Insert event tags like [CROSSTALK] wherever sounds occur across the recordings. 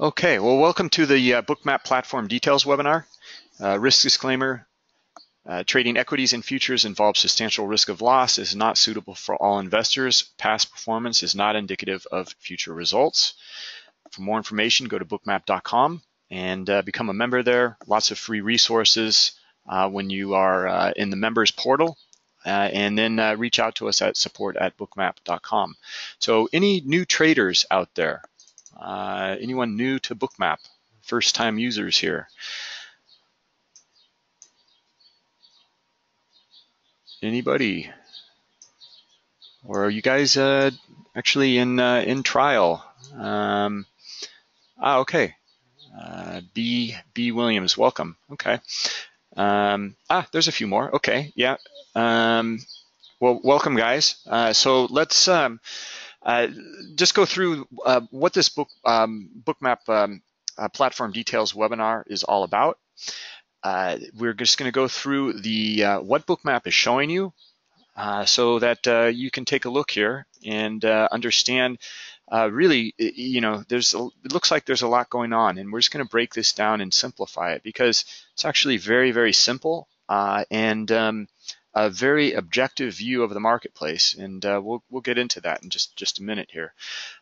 Okay, well, welcome to the uh, Bookmap Platform Details webinar. Uh, risk disclaimer, uh, trading equities and futures involves substantial risk of loss, is not suitable for all investors. Past performance is not indicative of future results. For more information, go to bookmap.com and uh, become a member there. Lots of free resources uh, when you are uh, in the members portal. and then reach out to us at support at bookmap.com. So any new traders out there, uh, anyone new to Bookmap? First time users here. Anybody? Or are you guys uh, actually in uh, in trial? Um, ah, okay. Uh, B B Williams, welcome. Okay. Um, ah, there's a few more. Okay, yeah. Um, well, welcome, guys. Uh, so let's um, uh, just go through uh, what this book um, bookmap um, uh, platform details webinar is all about. Uh, we're just going to go through the uh, what bookmap is showing you so that you can take a look here and understand really, you know, there's a, it looks like there's a lot going on and we're just going to break this down and simplify it because it's actually very, very simple and um, a very objective view of the marketplace, and uh, we'll we'll get into that in just just a minute here.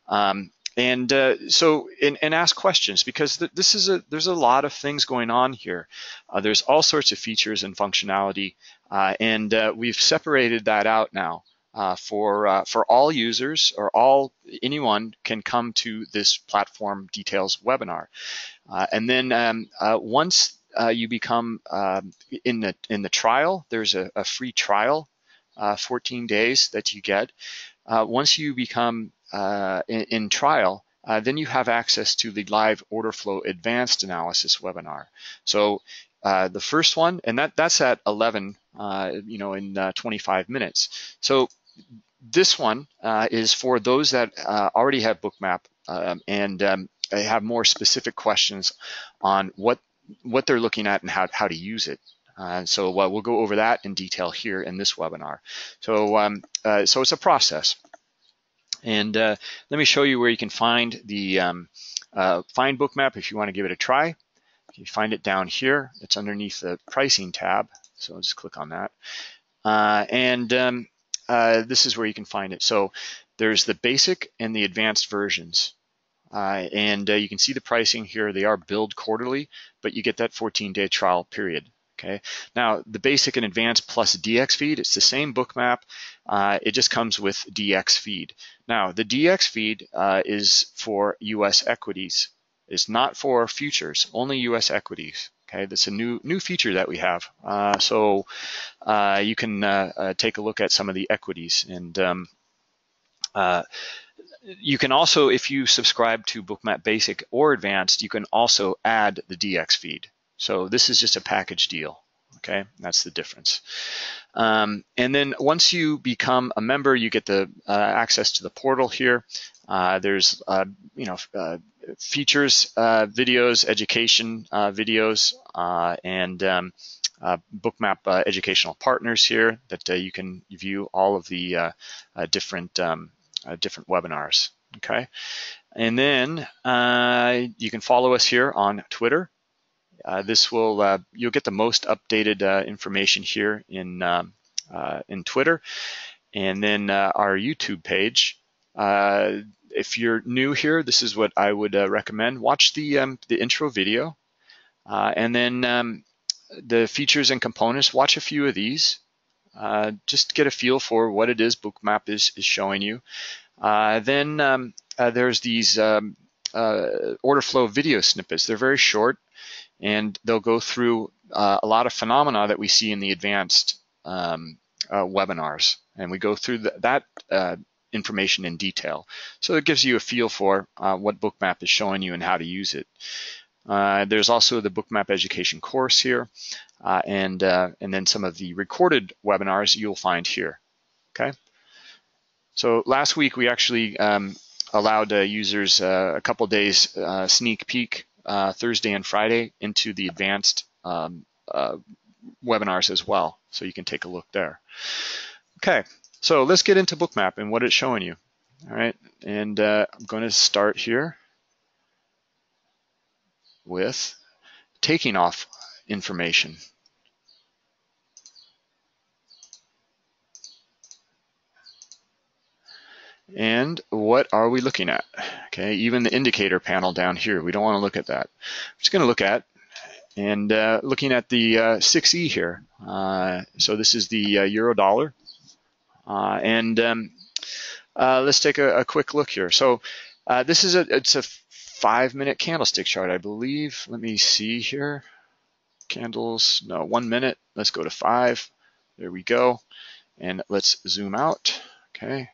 Um, and uh, so and, and, ask questions because th this is a there's a lot of things going on here. Uh, there's all sorts of features and functionality, uh, and uh, we've separated that out now. Uh, for for all users or all anyone can come to this platform details webinar, and then um, once uh, you become um, in the in the trial. There's a, a free trial, uh, 14 days that you get. Uh, once you become uh, in, in, trial, uh, then you have access to the live order flow advanced analysis webinar. So uh, the first one, and that that's at 11, you know, in 25 minutes. So this one is for those that already have Bookmap um, and um, have more specific questions on what what they're looking at and how, how to use it. Uh, so uh, we'll go over that in detail here in this webinar. So, um, uh, so it's a process. And uh, let me show you where you can find the um, uh, Find Bookmap if you want to give it a try. You find it down here. It's underneath the Pricing tab. So I'll just click on that. Uh, and um, this is where you can find it. So there's the basic and the advanced versions. Uh, and uh, you can see the pricing here. They are billed quarterly, but you get that 14-day trial period. Okay. Now the basic and advanced plus DX feed, it's the same bookmap. Uh, it just comes with DX feed. Now the DX feed uh, is for U.S. equities. It's not for futures, only U.S. equities. Okay, that's a new new feature that we have. Uh, so uh, you can take a look at some of the equities and um, you can also, if you subscribe to Bookmap Basic or Advanced, you can also add the DX feed. So this is just a package deal. Okay, that's the difference. Um, and then once you become a member, you get the uh, access to the portal here. Uh, there's uh, you know uh, features, uh, videos, education uh, videos, and um, Bookmap educational partners here that you can view all of the different um, uh, different webinars. Okay, and then uh, you can follow us here on Twitter. Uh, this will uh, you'll get the most updated uh, information here in um, uh, in Twitter, and then our YouTube page. if you're new here, this is what I would recommend. Watch the um, the intro video, and then um, the features and components. Watch a few of these. Uh, just get a feel for what it is Bookmap is, is showing you. Uh, then um, uh, there's these um, uh, order flow video snippets. They're very short, and they'll go through uh, a lot of phenomena that we see in the advanced um, webinars. And we go through the, that information in detail. So it gives you a feel for what Bookmap is showing you and how to use it. Uh, there's also the Bookmap Education course here, uh, and uh, and then some of the recorded webinars you'll find here. Okay. So last week we actually um, allowed uh, users uh, a couple days sneak peek Thursday and Friday into the advanced um, webinars as well, so you can take a look there. Okay, so let's get into Bookmap and what it's showing you. All right, and I'm going to start here. with taking off information. And what are we looking at? Okay, even the indicator panel down here, we don't want to look at that. We're just going to look at and uh, looking at the uh, 6E here. Uh, so this is the uh, euro dollar. Uh, and um, uh, let's take a, a, quick look here. So this is a it's a five minute candlestick chart, I believe. Let me see here. Candles, no, one minute. Let's go to five. There we go. And let's zoom out. Okay.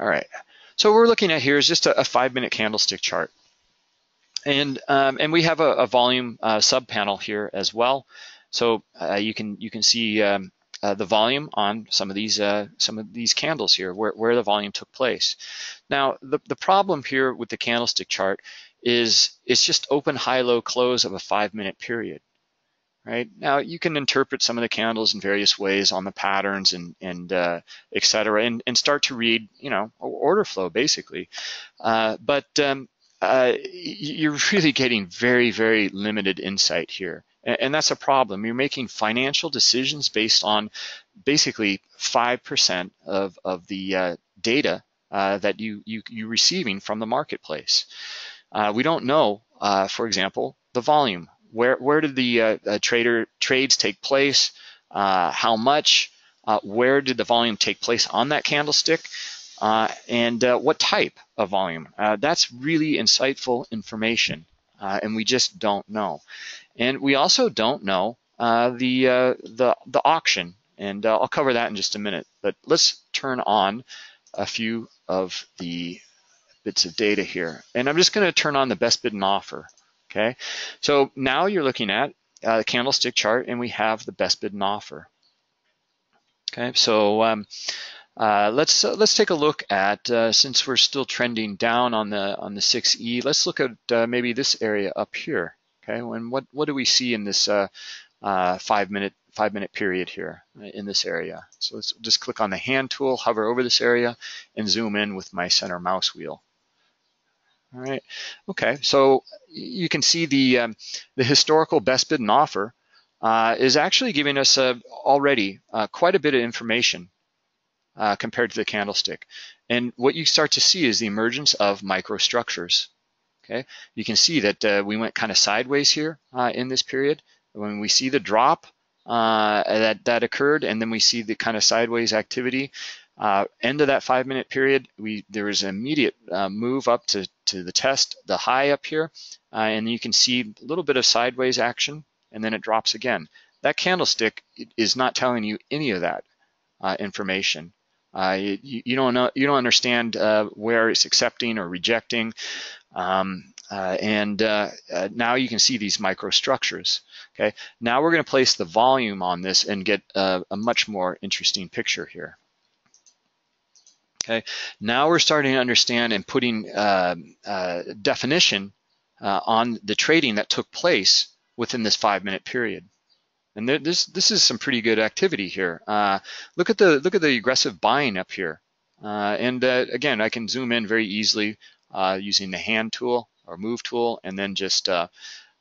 All right. So what we're looking at here is just a, a five minute candlestick chart. And, um, and we have a, a volume uh, sub panel here as well. So uh, you can you can see um, uh, the volume on some of these uh, some of these candles here, where, where the volume took place. Now the, the problem here with the candlestick chart is it's just open, high, low, close of a five minute period right? Now you can interpret some of the candles in various ways on the patterns and and uh, et cetera, and, and start to read, you know, order flow basically. Uh, but um, uh, you're [LAUGHS] really getting very, very limited insight here. And, and that's a problem. You're making financial decisions based on basically 5% of, of the uh, data uh, that you, you, you're receiving from the marketplace. Uh, we don't know, for example, the volume where where did the uh, uh, trader trades take place? Uh, how much? Uh, where did the volume take place on that candlestick? Uh, and what type of volume? that's really insightful information, and we just don't know. And we also don't know the the the auction, and I'll cover that in just a minute. But let's turn on a few of the bits of data here, and I'm just going to turn on the best bid and offer. Okay, so now you're looking at uh, the candlestick chart and we have the best bid and offer. Okay, so um, uh, let's uh, let's take a look at uh, since we're still trending down on the on the 6E. Let's look at uh, maybe this area up here. Okay, and what what do we see in this uh, five minute five minute period here in this area? So let's just click on the hand tool, hover over this area, and zoom in with my center mouse wheel. All right. Okay. So you can see the um, the historical best bid and offer uh, is actually giving us uh, already uh, quite a bit of information uh, compared to the candlestick. And what you start to see is the emergence of microstructures. Okay. You can see that uh, we went kind of sideways here uh, in this period. When we see the drop that that occurred, and then we see the kind of sideways activity. Uh, end of that five minute period, we an immediate uh, move up to, to the test, the high up here, uh, and you can see a little bit of sideways action, and then it drops again. That candlestick is not telling you any of that uh, information. Uh, you, you, don't know, you don't understand uh, where it's accepting or rejecting, um, and now you can see these microstructures. Okay, now we're going to place the volume on this and get a much more interesting picture here. Okay, now we're starting to understand and putting uh, uh, definition uh, on the trading that took place within this five-minute period. And there, this this is some pretty good activity here. Uh, look at the look at the aggressive buying up here. Uh, and uh, again, I can zoom in very easily using the hand tool or move tool, and then just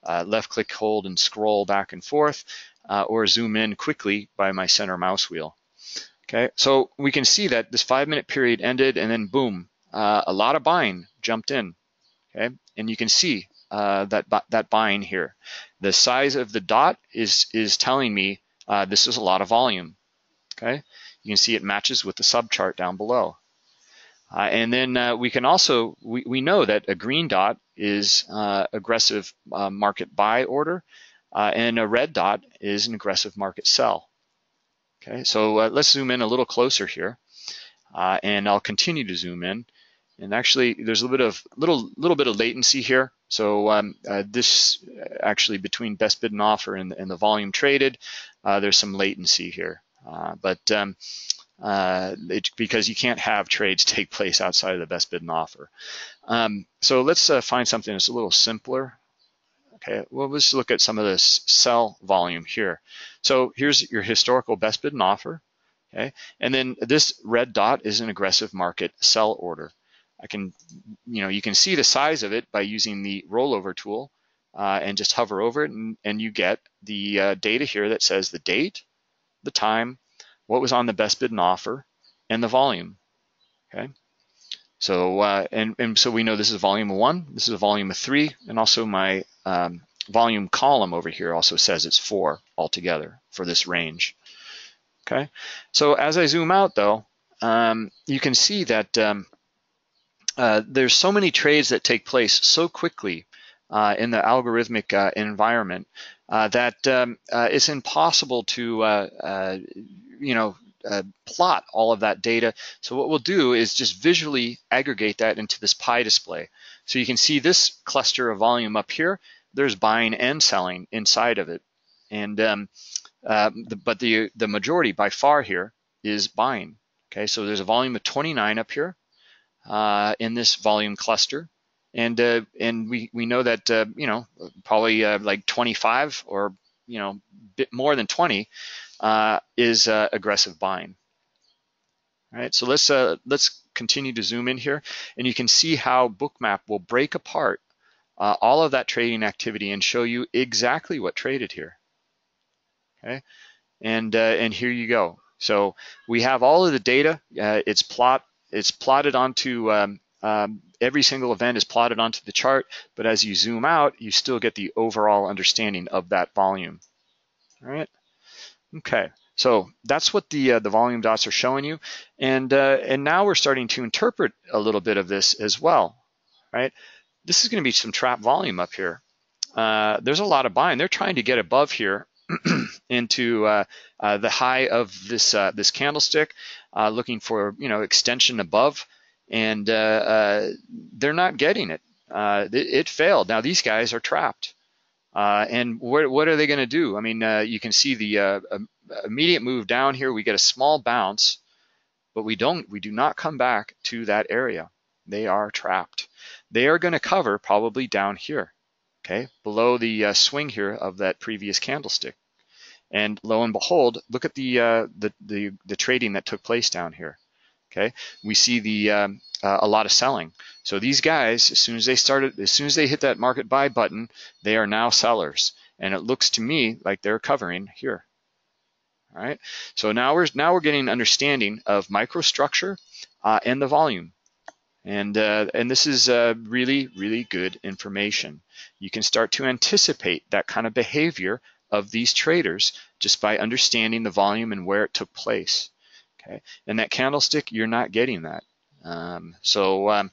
left-click, hold, and scroll back and forth, or zoom in quickly by my center mouse wheel. Okay, so we can see that this five minute period ended and then boom, uh, a lot of buying jumped in. Okay, and you can see uh, that that buying here. The size of the dot is is telling me uh, this is a lot of volume. Okay, you can see it matches with the sub chart down below. Uh, and then uh, we can also we, we know that a green dot is uh, aggressive market buy order, and a red dot is an aggressive market sell. Okay, so uh, let's zoom in a little closer here, uh, and I'll continue to zoom in. And actually, there's a little bit of little little bit of latency here. So um, uh, this actually between best bid and offer and, and the volume traded, uh, there's some latency here. Uh, but um, uh, it, because you can't have trades [LAUGHS] take place outside of the best bid and offer. Um, so let's find something that's a little simpler. Okay, well, let's look at some of this sell volume here. So here's your historical best bid and offer. Okay, and then this red dot is an aggressive market sell order. I can, you know, you can see the size of it by using the rollover tool uh, and just hover over it and, and you get the uh, data here that says the date, the time, what was on the best bid and offer, and the volume, okay? So, uh, and, and so we know this is volume of one, this is a volume of three, and also my um, volume column over here also says it's four altogether for this range. Okay, so as I zoom out though, um, you can see that um, uh, there's so many trades that take place so quickly uh, in the algorithmic uh, environment uh, that um, uh, it's impossible to, uh, you know, plot all of that data. So what we'll do is just visually aggregate that into this pie display. So you can see this cluster of volume up here, there's buying and selling inside of it. And um, uh, the, but the the majority by far here is buying. Okay, so there's a volume of 29 up here uh, in this volume cluster, and uh, and we we know that uh, you know probably uh, like 25 or you know bit more than 20 uh, is aggressive buying. All right, so let's let's continue to zoom in here, and you can see how Bookmap will break apart all of that trading activity and show you exactly what traded here okay? And, uh, and here you go. So we have all of the data. Uh, it's plot. It's plotted onto um, um, every single event is plotted onto the chart. But as you zoom out, you still get the overall understanding of that volume. All right. Okay. So that's what the uh, the volume dots are showing you, and uh, and now we're starting to interpret a little bit of this as well, right? This is going to be some trap volume up here. Uh, there's a lot of buying. They're trying to get above here [CLEARS THROAT] into uh, uh, the high of this uh, this candlestick, looking for you know extension above, and they're not getting it. it. it. failed. Now these guys are trapped. And what, what are they going to do? I mean, you can see the immediate move down here. We get a small bounce, but we don't. We do not come back to that area. They are trapped. They are going to cover probably down here okay, below the uh, swing here of that previous candlestick. And lo and behold, look at the, uh, the, the, the, trading that took place down here. Okay, we see the um, uh, a lot of selling. So these guys, as soon as they started, as soon as they hit that market buy button, they are now sellers. And it looks to me like they're covering here. All right, so now we're now we're getting an understanding of microstructure uh, and the volume. And, uh, and this is uh, really, really good information. You can start to anticipate that kind of behavior of these traders just by understanding the volume and where it took place. Okay, and that candlestick, you're not getting that. Um, so um,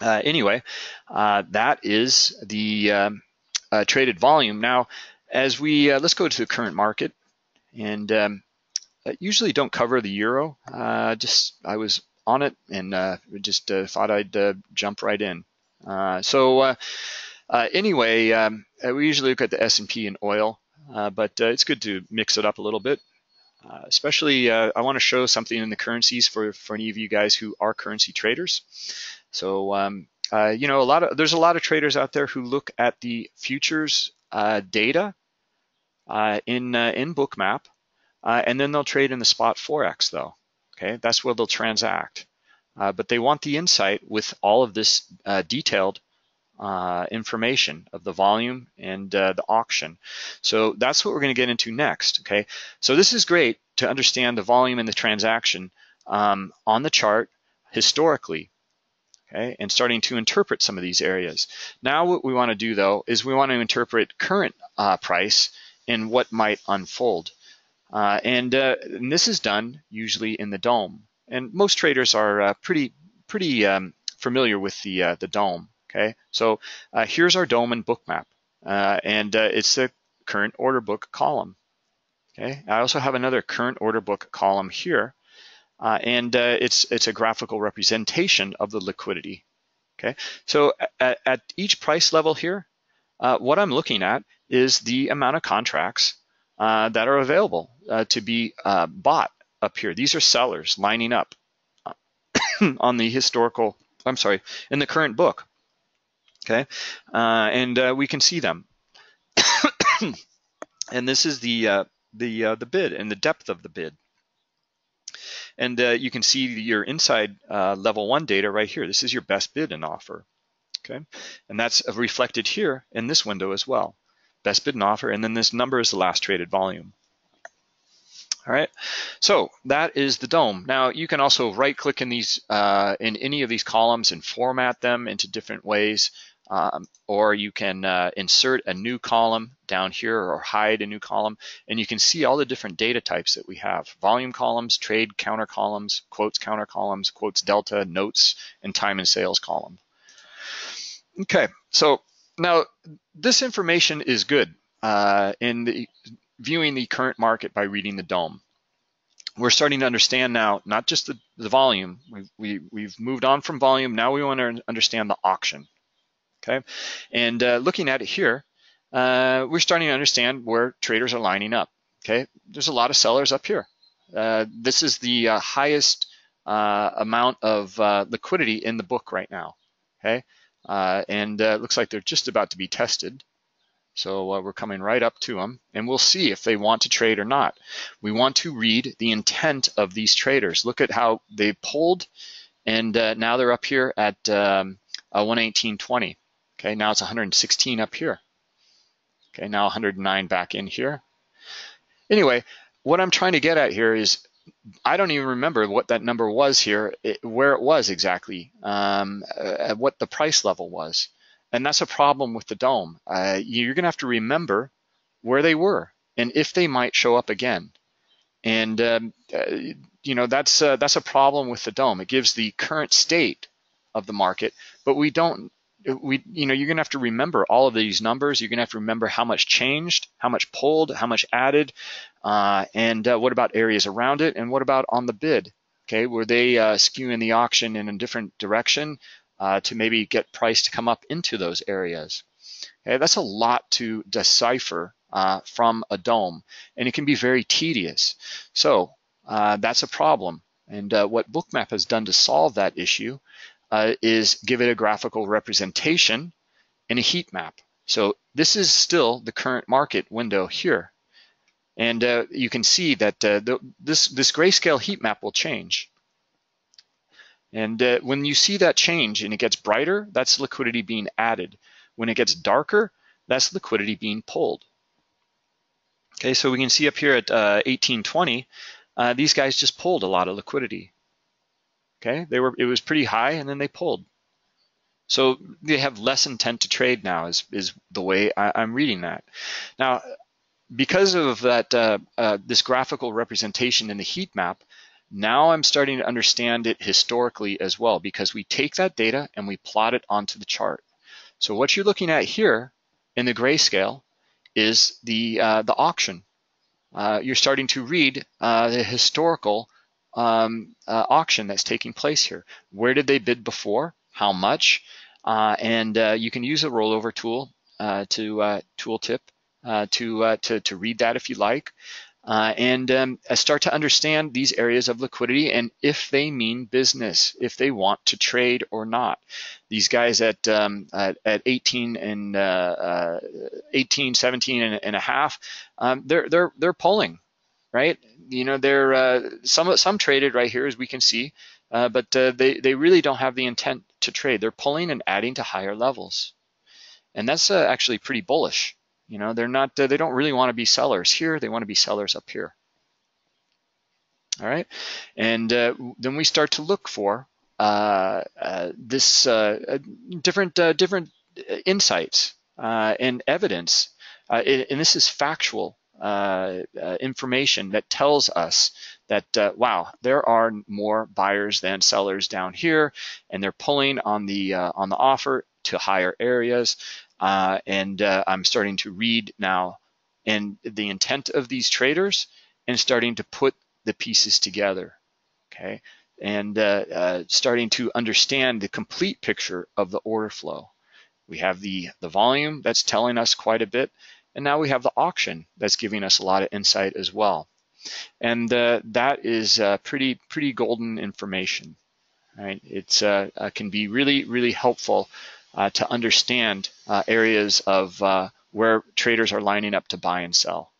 uh, anyway, uh, that is the um, uh, traded volume. Now, as we uh, let's go to the current market, and um, usually don't cover the euro. Uh, just I was on it and uh, just thought I'd jump right in. So anyway, um, we usually look at the S&P and oil, but it's good to mix it up a little bit. Uh, especially, uh, I want to show something in the currencies for, for any of you guys who are currency traders. So, um, uh, you know, a lot of there's a lot of traders out there who look at the futures data in in Bookmap, and then they'll trade in the spot forex though. Okay, that's where they'll transact. Uh, but they want the insight with all of this uh, detailed uh, information of the volume and uh, the auction. So that's what we're going to get into next. Okay, so this is great to understand the volume and the transaction um, on the chart historically. Okay, and starting to interpret some of these areas. Now what we want to do though is we want to interpret current uh, price and what might unfold. Uh, and, uh, and, this is done usually in the DOM. And most traders are uh, pretty pretty um, familiar with the the DOM. Okay, so uh, here's our DOM and Bookmap, uh, and it's the current order book column. Okay, I also have another current order book column here, and it's it's a graphical representation of the liquidity. Okay, so at, at each price level here, what I'm looking at is the amount of contracts uh, that are available uh, to be uh, bought up here. These are sellers lining up [COUGHS] on the historical, I'm sorry, in the current book. Okay, uh, and uh, we can see them. [COUGHS] and this is the the the bid and the depth of the bid. And you can see your inside level one data right here. This is your best bid and offer. Okay, and that's reflected here in this window as well. Best bid and offer, and then this number is the last traded volume. All right, so that is the DOM. Now you can also right click in these uh, in any of these columns and format them into different ways. Um, or you can uh, insert a new column down here or hide a new column and you can see all the different data types that we have. Volume columns, trade counter columns, quotes counter columns, quotes delta, notes, and time and sales column. Okay, so now this information is good uh, in the viewing the current market by reading the DOM. We're starting to understand now, not just the, the volume, we've, we, we have moved on from volume, now we want to understand the auction, okay? And uh, looking at it here, uh, we're starting to understand where traders are lining up, okay? There's a lot of sellers up here. Uh, this is the uh, highest uh, amount of uh, liquidity in the book right now, okay? and it looks like they're just about to be tested. So uh, we're coming right up to them and we'll see if they want to trade or not. We want to read the intent of these traders. Look at how they pulled and uh, now they're up here at um, 118.20. Okay, now it's 116 up here. Okay, now 109 back in here. Anyway, what I'm trying to get at here is I don't even remember what that number was here, it, where it was exactly, um, uh, what the price level was. And that's a problem with the DOM. Uh, you're going to have to remember where they were and if they might show up again. And um, uh, you know that's uh, that's a problem with the DOM. It gives the current state of the market, but we don't. We you know you're going to have to remember all of these numbers. You're going to have to remember how much changed, how much pulled, how much added, uh, and uh, what about areas around it, and what about on the bid. Okay, were they uh, skewing the auction in a different direction? uh, to maybe get price to come up into those areas. Okay, that's a lot to decipher uh, from a DOM and it can be very tedious. So uh, that's a problem. And what Bookmap has done to solve that issue uh, is give it a graphical representation in a heat map. So this is still the current market window here. And uh, you can see that the, this, this grayscale heat map will change. And uh, when you see that change and it gets brighter, that's liquidity being added. When it gets darker, that's liquidity being pulled. Okay, so we can see up here at uh, 1820, uh, these guys just pulled a lot of liquidity. Okay, they were it was pretty high and then they pulled. So they have less intent to trade now is, is the way I, am reading that. Now, because of that, uh, uh, this graphical representation in the heat map, now I'm starting to understand it historically as well because we take that data and we plot it onto the chart. So what you're looking at here in the grayscale is the, uh, the auction. Uh, you're starting to read uh, the historical um, uh, auction that's taking place here. Where did they bid before? How much? Uh, and uh, you can use a rollover tool to tooltip to, to, to read that if you like uh, and um, start to understand these areas of liquidity and if they mean business, if they want to trade or not. These guys at um, at, at, 18 and uh, uh, 18, 17 and, and a half, um, they're they're they're pulling, right? You know, they're uh, some some traded right here as we can see, uh, but uh, they they really don't have the intent to trade. They're pulling and adding to higher levels, and that's actually pretty bullish. You know, they're not, uh, they don't really want to be sellers here. They want to be sellers up here. All right. And uh, then we start to look for uh, uh this uh, uh, different, different insights and evidence. and this is factual information that tells us that wow, there are more buyers than sellers down here, and they're pulling on the on the offer to higher areas. Uh, and uh, I'm starting to read now and the intent of these traders and starting to put the pieces together, okay? And uh, uh, starting to understand the complete picture of the order flow. We have the, the volume that's telling us quite a bit, and now we have the auction that's giving us a lot of insight as well. And uh, that is uh, pretty, pretty golden information, right? It can be really, really helpful uh, to understand uh, areas of uh, where traders are lining up to buy and sell.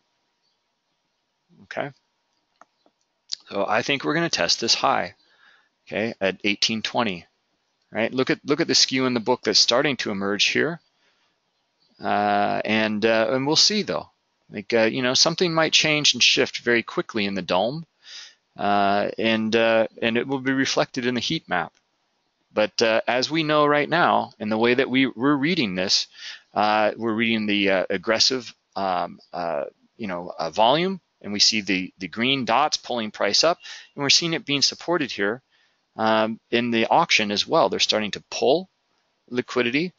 Okay. So I think we're going to test this high, okay, at 1820. right? Look at look at the skew in the book that's starting to emerge here, uh, and uh, and we'll see though. Like uh, you know, something might change and shift very quickly in the DOM, uh, and uh, and it will be reflected in the heat map. But uh, as we know right now, in the way that we we're reading this, we're reading the aggressive, um, you know, volume, and we see the the green dots pulling price up, and we're seeing it being supported here um, in the auction as well. They're starting to pull liquidity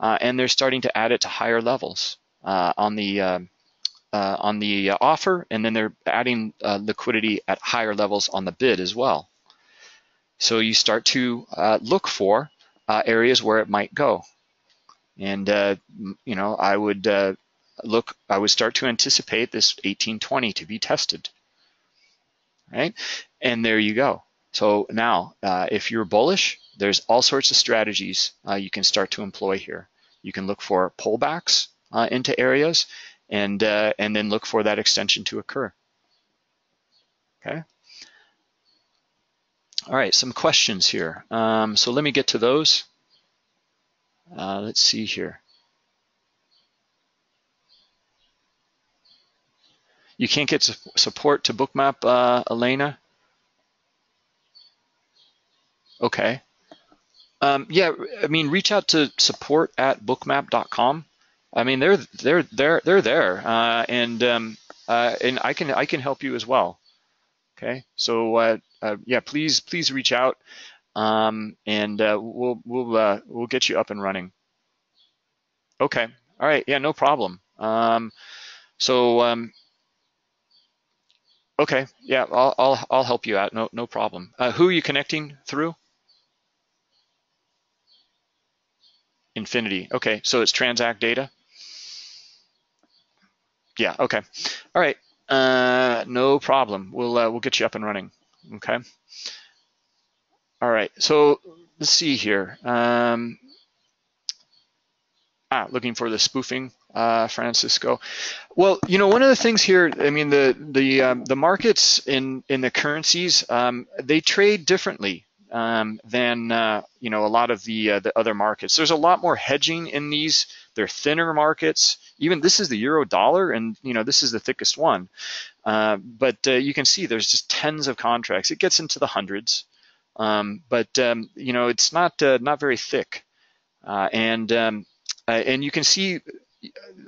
uh, and they're starting to add it to higher levels uh, on the um, uh, on the offer, and then they're adding uh, liquidity at higher levels on the bid as well. So you start to uh, look for uh, areas where it might go, and you know I would look, I would start to anticipate this 1820 to be tested, right? And there you go. So now, uh, if you're bullish, there's all sorts of strategies uh, you can start to employ here. You can look for pullbacks uh, into areas and, uh, and then look for that extension to occur. Okay. All right, some questions here. Um, so let me get to those. Uh, let's see here. You can't get support to bookmap, uh, Elena? Okay. Um, yeah, I mean, reach out to support at bookmap.com. I mean, they're they're they're they're there, uh, and um, uh, and I can I can help you as well. Okay, so uh, uh yeah, please please reach out, um, and uh, we'll we'll uh, we'll get you up and running. Okay, all right, yeah, no problem. Um, so um, okay, yeah, I'll I'll I'll help you out. No no problem. who are you connecting through? Infinity. Okay, so it's Transact data. Yeah. Okay. All right. Uh, no problem. We'll uh, we'll get you up and running. Okay. All right. So let's see here. Um, ah, looking for the spoofing, uh, Francisco. Well, you know, one of the things here, I mean, the the um, the markets in in the currencies, um, they trade differently um, than uh, you know a lot of the uh, the other markets. There's a lot more hedging in these. They're thinner markets. Even this is the euro dollar, and you know this is the thickest one. Uh, but uh, you can see there's just tens of contracts. It gets into the hundreds, um, but um, you know it's not uh, not very thick, uh, and um, and you can see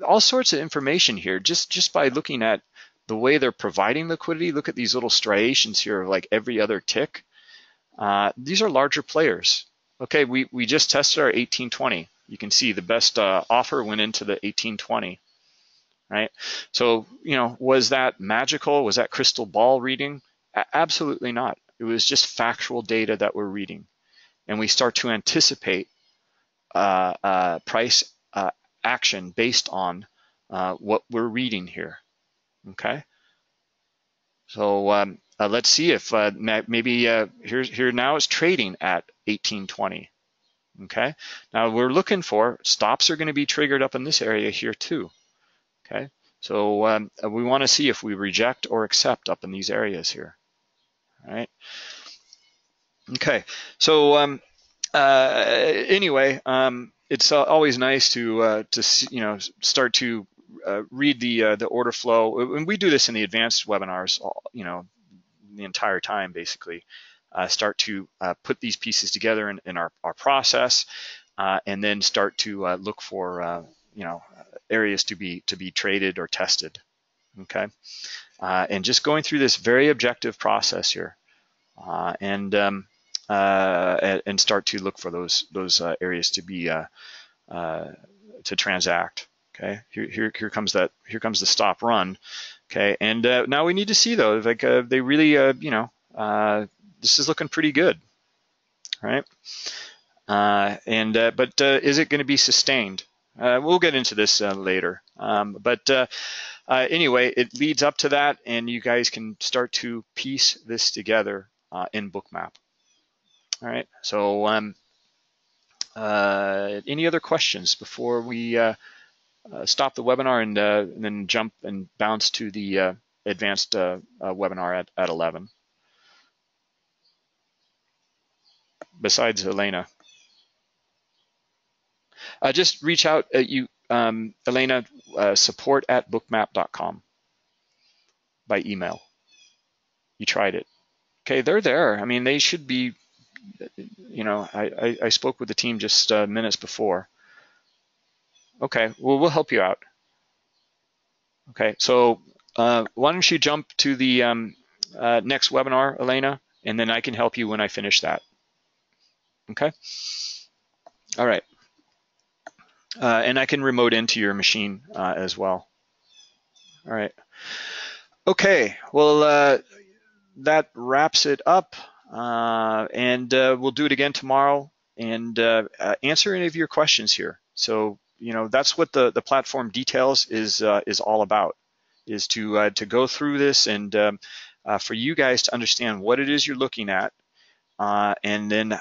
all sorts of information here just just by looking at the way they're providing liquidity. Look at these little striations here of like every other tick. Uh, these are larger players. Okay, we, we just tested our 1820. You can see the best uh, offer went into the 1820, right? So, you know, was that magical? Was that crystal ball reading? A absolutely not. It was just factual data that we're reading. And we start to anticipate uh, uh price uh, action based on what we're reading here, okay? So um, uh, let's see if uh, maybe uh, here, here now is trading at 1820. Okay, now we're looking for stops are going to be triggered up in this area here too. Okay, so um, we want to see if we reject or accept up in these areas here. All right. Okay, so um, uh, anyway, um, it's uh, always nice to uh, to you know start to uh, read the uh, the order flow. And we do this in the advanced webinars, you know, the entire time basically. Uh, start to uh, put these pieces together in, in our, our process, uh, and then start to uh, look for you know areas to be to be traded or tested. Okay, and just going through this very objective process here, and um, and start to look for those those areas to be to transact. Okay, here, here here comes that here comes the stop run, Okay, and uh, now we need to see though, like uh, they really, uh, you know, uh, this is looking pretty good, right? Uh, and uh, but is it going to be sustained? we'll get into this later. Um, but anyway, it leads up to that, and you guys can start to piece this together in Bookmap. All right. So, um, any other questions before we? Uh, stop the webinar and, uh, and, then jump and bounce to the uh, advanced uh, uh, webinar at, at 11. Besides Elena. Uh, just reach out, uh, you, um, Elena, support at bookmap.com by email. You tried it. Okay, they're there. I mean, they should be, you know, I, I, I spoke with the team just minutes before. Okay, well, we'll help you out. Okay, so uh, why don't you jump to the um, uh, next webinar, Elena, and then I can help you when I finish that. Okay? All right. Uh, and I can remote into your machine uh, as well. All right. Okay, well, uh, that wraps it up. Uh, and we'll do it again tomorrow and answer any of your questions here. So, you know, that's what the, the platform details is, is all about, is to, to go through this and um, for you guys to understand what it is you're looking at. and then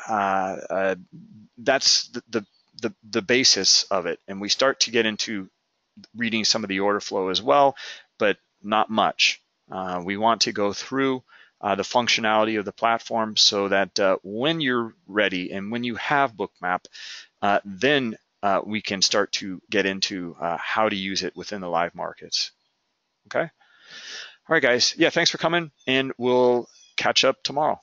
that's the, the the, the basis of it. And we start to get into reading some of the order flow as well, but not much. Uh, we want to go through uh, the functionality of the platform so that uh, when you're ready and when you have Bookmap, uh, then uh, we can start to get into uh, how to use it within the live markets. Okay. All right, guys. Yeah, thanks for coming, and we'll catch up tomorrow.